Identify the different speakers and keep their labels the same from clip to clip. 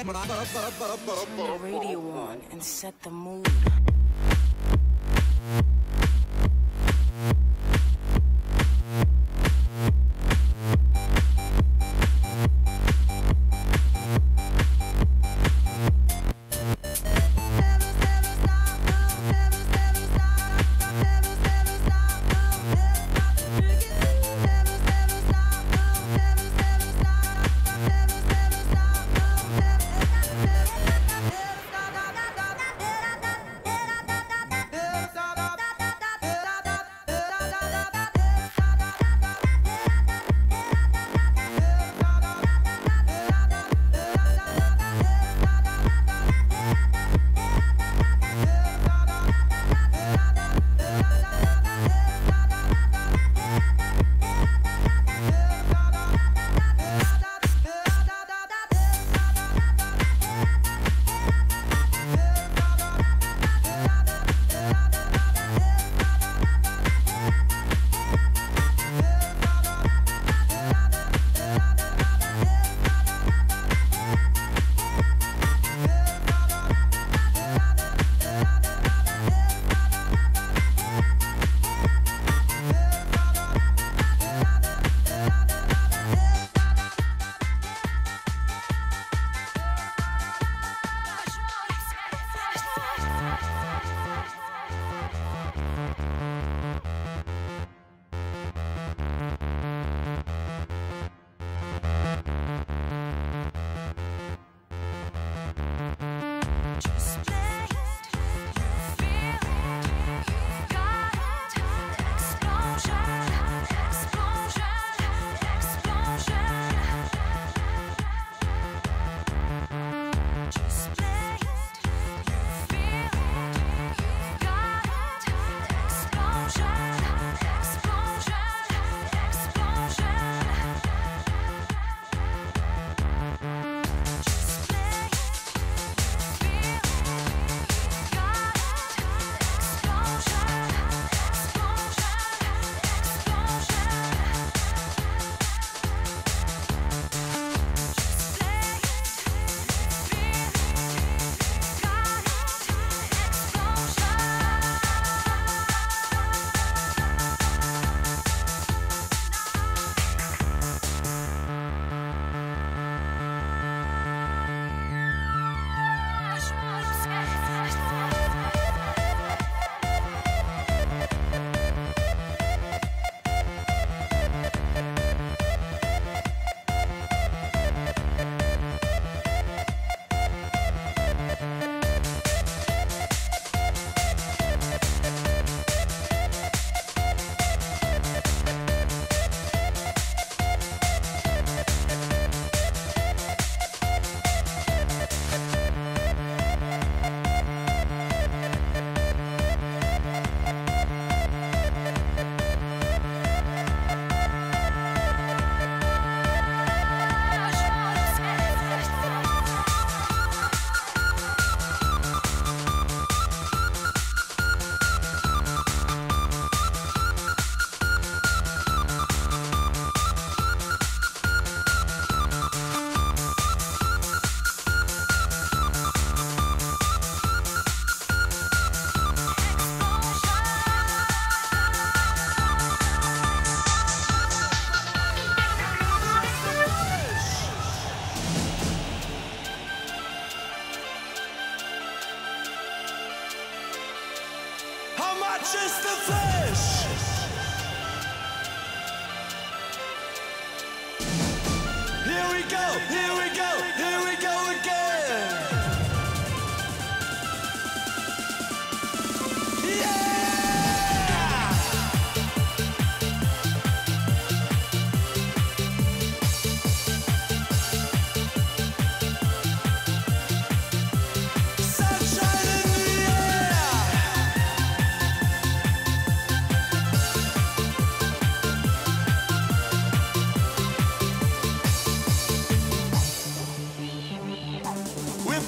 Speaker 1: Turn the radio on and set the mood.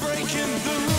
Speaker 2: breaking
Speaker 3: the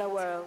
Speaker 3: another world.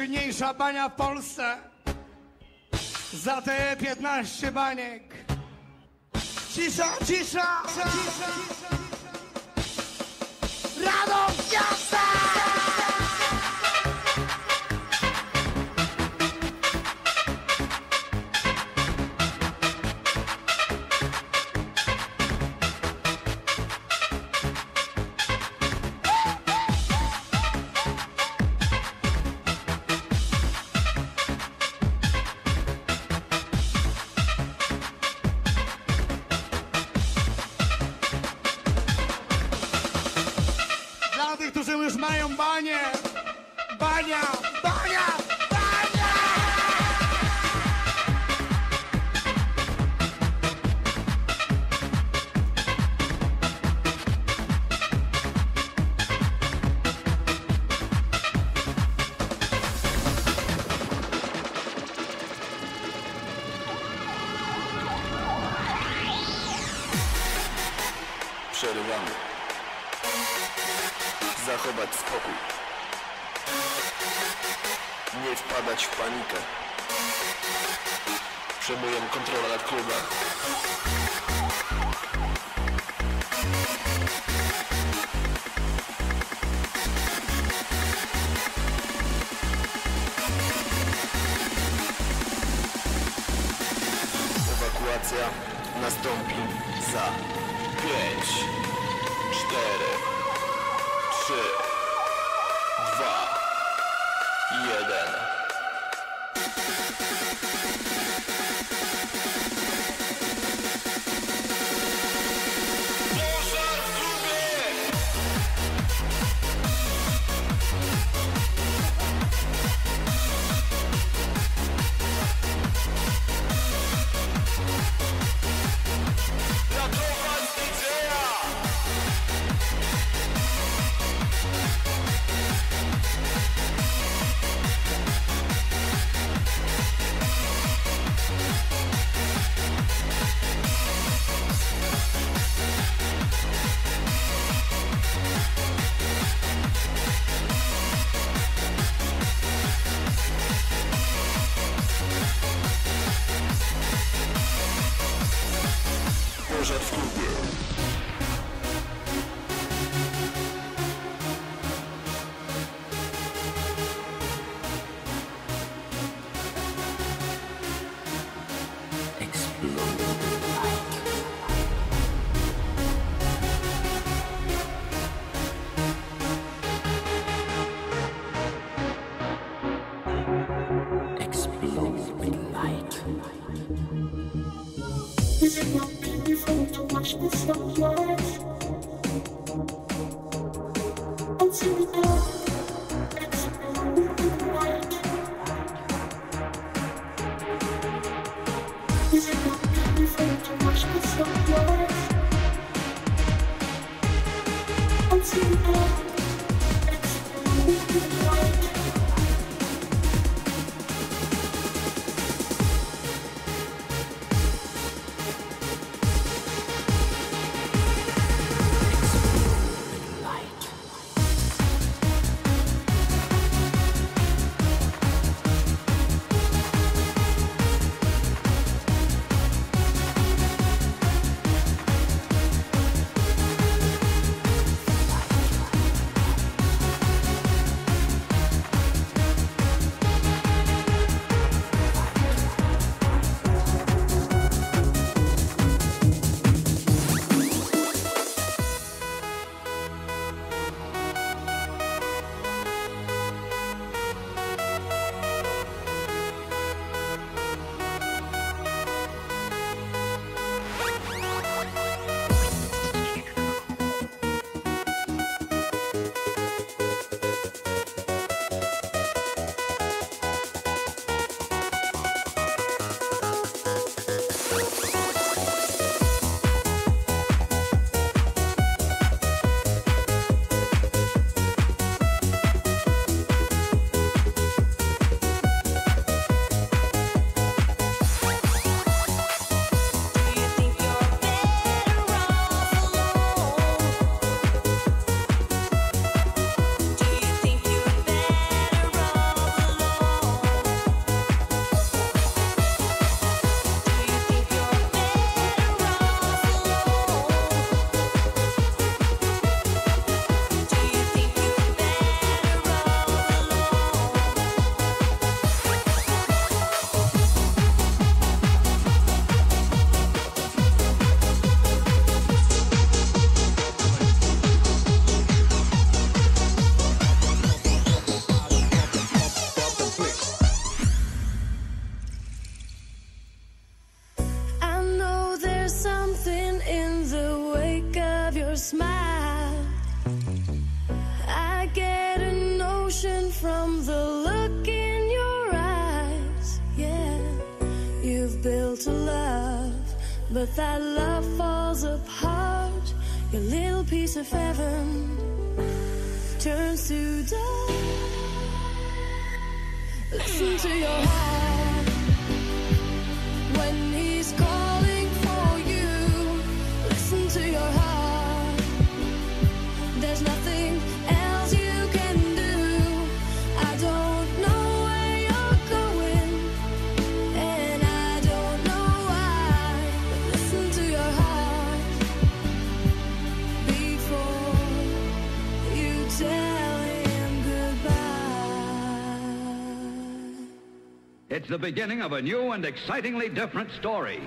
Speaker 4: Najsłynniejsza bania w Polsce. Za te 15 baniek. Cisza, cisza, cisza. Radom
Speaker 5: Kuba. Ewakuacja nastąpi za pięć, cztery, trzy, dwa,
Speaker 1: jeden. It not painful to watch the sunrise?
Speaker 6: into your heart.
Speaker 7: beginning of a new and excitingly different story.